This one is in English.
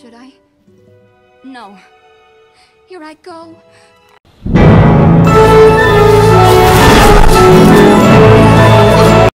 Should I? No. Here I go.